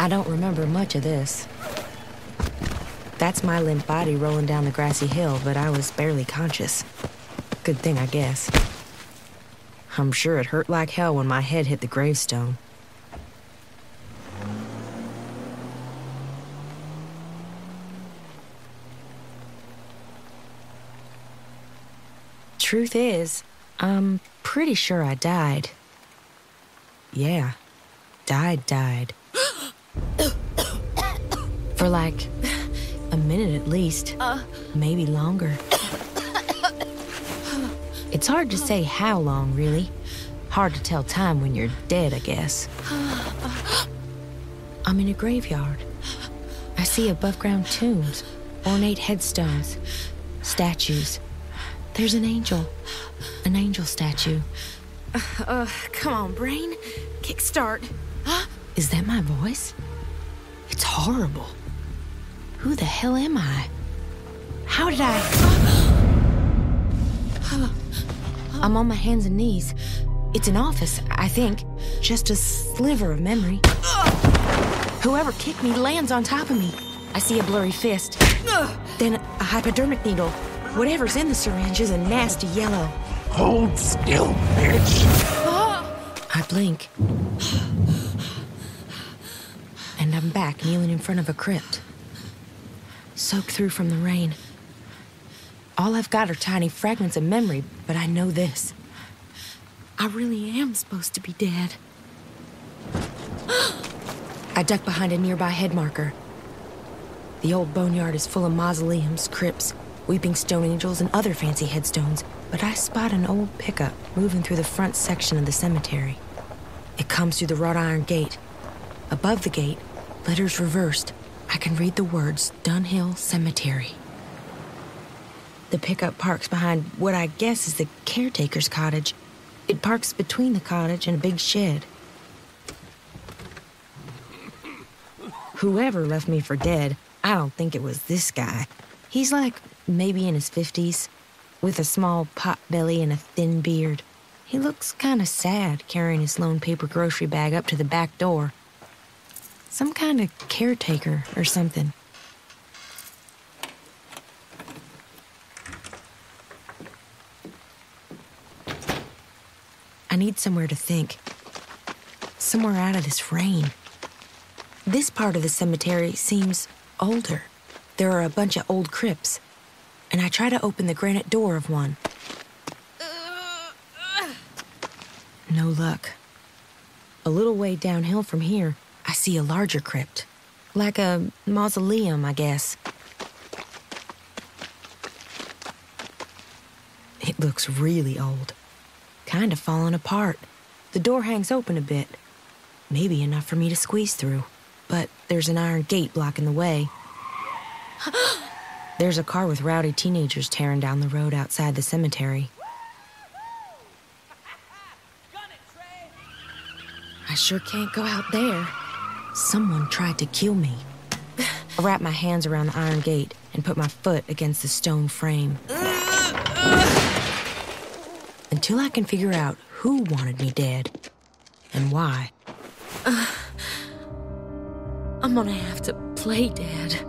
I don't remember much of this. That's my limp body rolling down the grassy hill, but I was barely conscious. Good thing, I guess. I'm sure it hurt like hell when my head hit the gravestone. Truth is, I'm pretty sure I died. Yeah, died, died. For like a minute at least, maybe longer. It's hard to say how long, really. Hard to tell time when you're dead, I guess. I'm in a graveyard. I see above ground tombs, ornate headstones, statues. There's an angel. An angel statue. Uh, come on, brain. Kickstart. Is that my voice? It's horrible. Who the hell am I? How did I. I'm on my hands and knees. It's an office, I think. Just a sliver of memory. Whoever kicked me lands on top of me. I see a blurry fist. Then a hypodermic needle. Whatever's in the syringe is a nasty yellow. Hold still, bitch. I blink. Back kneeling in front of a crypt. Soaked through from the rain. All I've got are tiny fragments of memory, but I know this. I really am supposed to be dead. I duck behind a nearby head marker. The old boneyard is full of mausoleums, crypts, weeping stone angels, and other fancy headstones, but I spot an old pickup moving through the front section of the cemetery. It comes through the wrought iron gate. Above the gate, letters reversed, I can read the words Dunhill Cemetery. The pickup parks behind what I guess is the caretaker's cottage. It parks between the cottage and a big shed. Whoever left me for dead, I don't think it was this guy. He's like maybe in his 50s, with a small pot belly and a thin beard. He looks kind of sad carrying his lone paper grocery bag up to the back door. Some kind of caretaker or something. I need somewhere to think. Somewhere out of this rain. This part of the cemetery seems older. There are a bunch of old crypts, and I try to open the granite door of one. No luck. A little way downhill from here, I see a larger crypt. Like a mausoleum, I guess. It looks really old. Kind of falling apart. The door hangs open a bit. Maybe enough for me to squeeze through. But there's an iron gate blocking the way. There's a car with rowdy teenagers tearing down the road outside the cemetery. I sure can't go out there. Someone tried to kill me. I wrap my hands around the iron gate and put my foot against the stone frame. Until I can figure out who wanted me dead and why. I'm gonna have to play dead.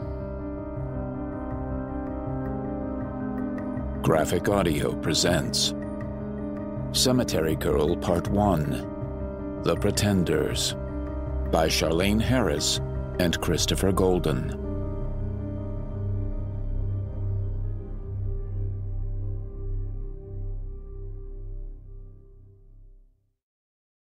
Graphic Audio presents Cemetery Girl Part 1 The Pretenders by Charlaine Harris and Christopher Golden.